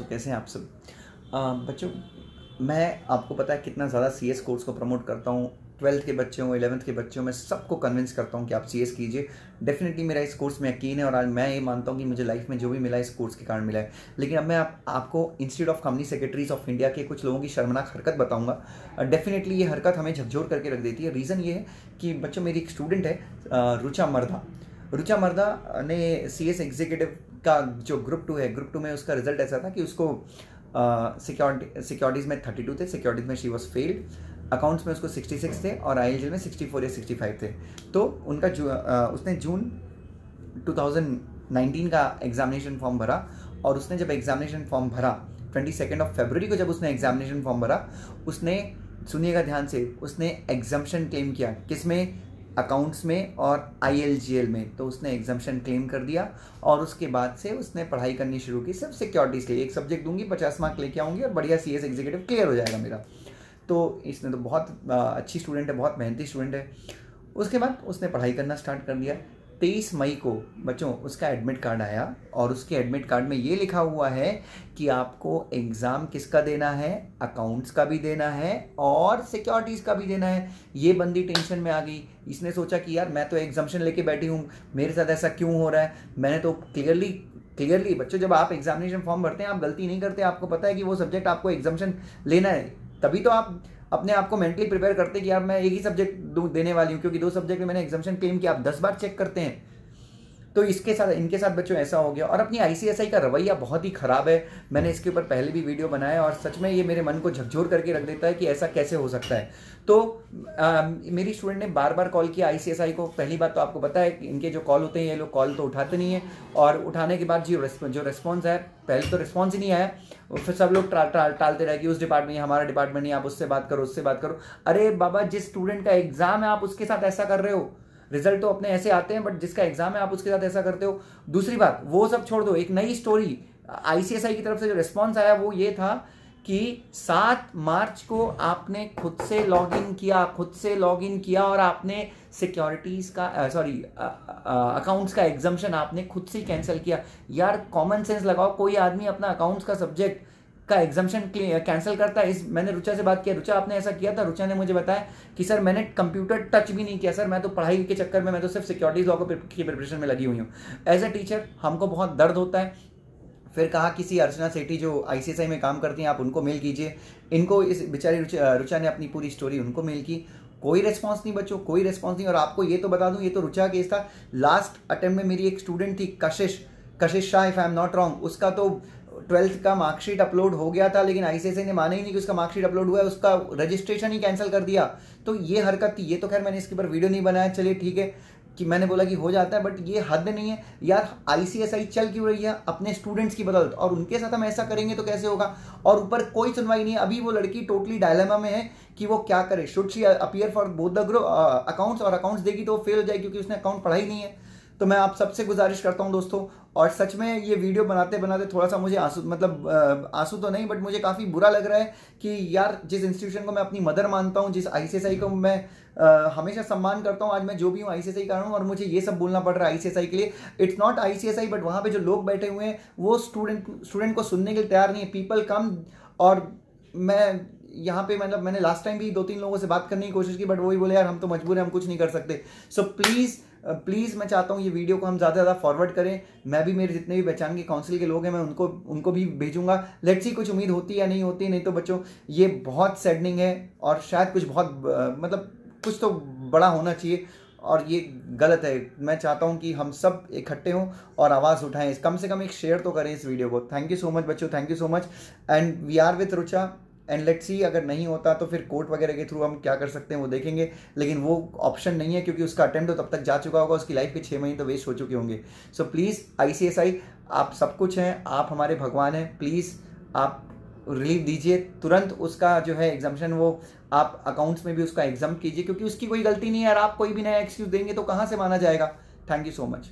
तो कैसे हैं आप सब? बच्चों मैं आपको पता है कितना ज़्यादा सी एस कोर्स को प्रमोट करता हूँ। ट्वेल्थ के बच्चे हों इलेवंथ के बच्चे हों मैं सबको कन्विंस करता हूँ कि आप सी एस कीजिए। डेफिनेटली मेरा इस कोर्स में यकीन है और आज मैं ये मानता हूँ कि मुझे लाइफ में जो भी मिला इस कोर्स के कारण मिला है। लेकिन अब मैं आप, आपको institute of company secretaries of India के कुछ लोगों की शर्मनाक हरकत बताऊँगा। डेफिनेटली ये हरकत हमें झकझोर करके रख देती है। रीज़न ये है कि बच्चों मेरी एक स्टूडेंट है रुचा मर्दा। रुचा मर्दा ने सी एस एग्जीक्यूटिव का जो ग्रुप टू है, ग्रुप टू में उसका रिज़ल्ट ऐसा था कि उसको सिक्योरिटी सिक्योरिटीज़ में थर्टी टू थे सिक्योरिटीज़ में शी वॉज़ फेल्ड अकाउंट्स में उसको सिक्सटी सिक्स थे और आई में सिक्सटी फोर या सिक्सटी फाइव थे। तो उनका जू उसने जून टू थाउज़ेंड नाइनटीन का एग्जामिनेशन फॉर्म भरा और उसने जब एग्जामिनेशन फॉर्म भरा ट्वेंटी सेकेंड ऑफ़ फेबररी को जब उसने एग्जामिनेशन फॉर्म भरा, उसने, सुनिएगा ध्यान से, उसने एग्जामेशन क्लेम किया। किसमें? अकाउंट्स में और आईएलजीएल में। तो उसने एग्जामेशन क्लेम कर दिया और उसके बाद से उसने पढ़ाई करनी शुरू की सिर्फ़ सिक्योरिटीज़ के लिए। एक सब्जेक्ट दूँगी, पचास मार्क लेके आऊँगी और बढ़िया सी एस एग्जीक्यूटिव क्लियर हो जाएगा मेरा। तो इसने तो बहुत अच्छी स्टूडेंट है, बहुत मेहनती स्टूडेंट है। उसके बाद उसने पढ़ाई करना स्टार्ट कर दिया। तेईस मई को, बच्चों, उसका एडमिट कार्ड आया और उसके एडमिट कार्ड में ये लिखा हुआ है कि आपको एग्ज़ाम किसका देना है अकाउंट्स का भी देना है और सिक्योरिटीज़ का भी देना है। ये बंदी टेंशन में आ गई। इसने सोचा कि यार, मैं तो एग्जामेशन लेके बैठी हूँ। मेरे साथ ऐसा क्यों हो रहा है? मैंने तो क्लियरली क्लियरली बच्चों, जब आप एग्जामिनेशन फॉर्म भरते हैं, आप गलती नहीं करते। आपको पता है कि वो सब्जेक्ट आपको एग्जामेशन लेना है। तभी तो आप अपने आप को मेंटली प्रिपेयर करते कि यार मैं एक ही सब्जेक्ट देने वाली हूँ, क्योंकि दो सब्जेक्ट में मैंने एग्जामेशन क्लेम किया, आप दस बार चेक करते हैं। तो इसके साथ इनके साथ बच्चों ऐसा हो गया। और अपनी आईसीएसआई का रवैया बहुत ही ख़राब है। मैंने इसके ऊपर पहले भी वीडियो बनाया और सच में ये मेरे मन को झकझोर करके रख देता है कि ऐसा कैसे हो सकता है। तो आ, मेरी स्टूडेंट ने बार बार कॉल किया आईसीएसआई को। पहली बात तो आपको पता है कि इनके जो कॉल होते हैं ये लोग कॉल तो उठाते नहीं है। और उठाने के बाद जो जो रिस्पॉन्स है पहले तो रिस्पॉन्स ही नहीं आया। फिर सब लोग टालते रहे कि उस डिपार्टमेंट हमारा डिपार्टमेंट नहीं आप उससे बात करो उससे बात करो। अरे बाबा जिस स्टूडेंट का एग्ज़ाम है आप उसके साथ ऐसा कर रहे हो। रिज़ल्ट तो अपने ऐसे आते हैं बट जिसका एग्ज़ाम है, आप उसके साथ ऐसा करते हो। दूसरी बात, वो सब छोड़ दो। एक नई स्टोरी आईसीएसआई की तरफ़ से जो रिस्पॉन्स आया, वो ये था कि सात मार्च को आपने खुद से लॉग इन किया, खुद से लॉग इन किया और आपने सिक्योरिटीज का सॉरी अकाउंट्स का एग्जामेशन आपने खुद से कैंसिल किया। यार कॉमन सेंस लगाओ, कोई आदमी अपना अकाउंट्स का सब्जेक्ट का एग्जामेशन कैंसिल करता है। इस मैंने रुचा से बात किया। रुचा आपने ऐसा किया था? रुचा ने मुझे बताया कि सर मैंने कंप्यूटर टच भी नहीं किया। सर मैं तो पढ़ाई के चक्कर में मैं तो सिर्फ़ सिक्योरिटीज लॉ की प्रिपरेशन में लगी हुई हूँ। एज ए टीचर हमको बहुत दर्द होता है। फिर कहा किसी अर्चना सेठी जो आईसीएसआई में काम करती हैं आप उनको मेल कीजिए। इनको इस बेचारी रुचा, रुचा ने अपनी पूरी स्टोरी उनको मेल की। कोई रेस्पॉन्स नहीं बच्चों कोई रेस्पॉन्स नहीं। और आपको ये तो बता दूँ ये तो रुचा केस था। लास्ट अटेम्प्ट में मेरी एक स्टूडेंट थी Kashish. Kashish Shah if I am not wrong उसका तो ट्वेल्थ का मार्कशीट अपलोड हो गया था, लेकिन आईसीएसआई ने माना ही नहीं कि उसका मार्कशीट अपलोड हुआ है, उसका रजिस्ट्रेशन ही कैंसिल कर दिया। तो ये हरकत थी। ये तो खैर मैंने इसके ऊपर वीडियो नहीं बनाया। चलिए ठीक है कि मैंने बोला कि हो जाता है बट ये हद नहीं है। यार आईसीएसआई चल क्यों रही है? अपने स्टूडेंट्स की बदौलत। और उनके साथ हम ऐसा करेंगे तो कैसे होगा? और ऊपर कोई सुनवाई नहीं है। अभी वो लड़की टोटली डायलेमा में है कि वो क्या करे। Should she appear for both the group accounts और अकाउंट्स देगी तो फेल हो जाएगी क्योंकि उसने अकाउंट पढ़ाई नहीं है। तो मैं आप सबसे गुजारिश करता हूँ दोस्तों और सच में ये वीडियो बनाते बनाते थोड़ा सा मुझे आँसू मतलब आँसू तो नहीं बट मुझे काफ़ी बुरा लग रहा है कि यार जिस इंस्टीट्यूशन को मैं अपनी मदर मानता हूँ जिस आईसीएसआई को मैं आ, हमेशा सम्मान करता हूँ आज मैं जो भी हूँ आईसीएसआई का हूँ और मुझे ये सब बोलना पड़ रहा है आईसीएसआई के लिए। इट्स नॉट आईसीएसआई बट वहाँ पर जो लोग बैठे हुए हैं वो स्टूडेंट स्टूडेंट को सुनने के लिए तैयार नहीं है। पीपल कम और मैं यहाँ पे मतलब मैंने लास्ट टाइम भी दो तीन लोगों से बात करने की कोशिश की बट वही बोले यार हम तो मजबूर हैं हम कुछ नहीं कर सकते। सो प्लीज़ प्लीज़ मैं चाहता हूँ ये वीडियो को हम ज़्यादा से ज़्यादा फॉरवर्ड करें। मैं भी, मेरे जितने भी पहचान के काउंसिल के लोग हैं, मैं उनको उनको भी भेजूँगा। लेट्स सी कुछ उम्मीद होती या नहीं होती, नहीं तो बच्चों, ये बहुत सैडनिंग है और शायद कुछ बहुत मतलब कुछ तो बड़ा होना चाहिए और ये गलत है। मैं चाहता हूँ कि हम सब इकट्ठे हों और आवाज़ उठाएँ। कम से कम एक शेयर तो करें इस वीडियो को। थैंक यू सो मच बच्चों। Thank you so much and we are with Rucha and let's see अगर नहीं होता तो फिर कोर्ट वगैरह के थ्रू हम क्या कर सकते हैं वो देखेंगे। लेकिन वो ऑप्शन नहीं है क्योंकि उसका अटेम्प्ट तो तब तक जा चुका होगा, उसकी लाइफ के छः महीने तो वेस्ट हो चुके होंगे। सो प्लीज़ ICSI आप सब कुछ हैं, आप हमारे भगवान हैं प्लीज़ आप रिलीफ दीजिए। तुरंत उसका जो है एग्जामेशन वो आप अकाउंट्स में भी उसका एग्ज़ाम कीजिए, क्योंकि उसकी कोई गलती नहीं है। यार आप कोई भी नया एक्सक्यूज देंगे तो कहाँ से माना जाएगा? Thank you so much